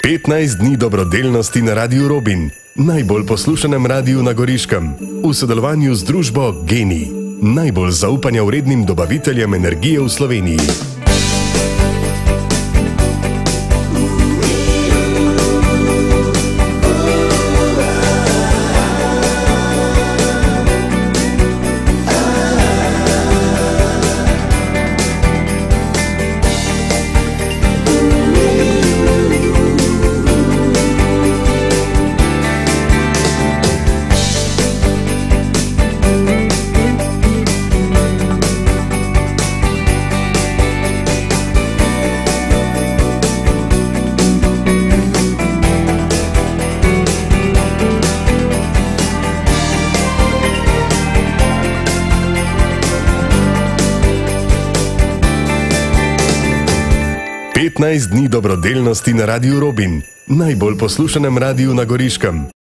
15 dni dobrodelnosti na Radiu Robin, najbolj poslušanem radiju na Goriškem, v sodelovanju z družbo Geni, najbolj zaupanja vrednim dobaviteljem energije v Sloveniji. 15 dni dobrodelnosti na Radiu Robin, najbolj poslušanem radiju na Goriškem.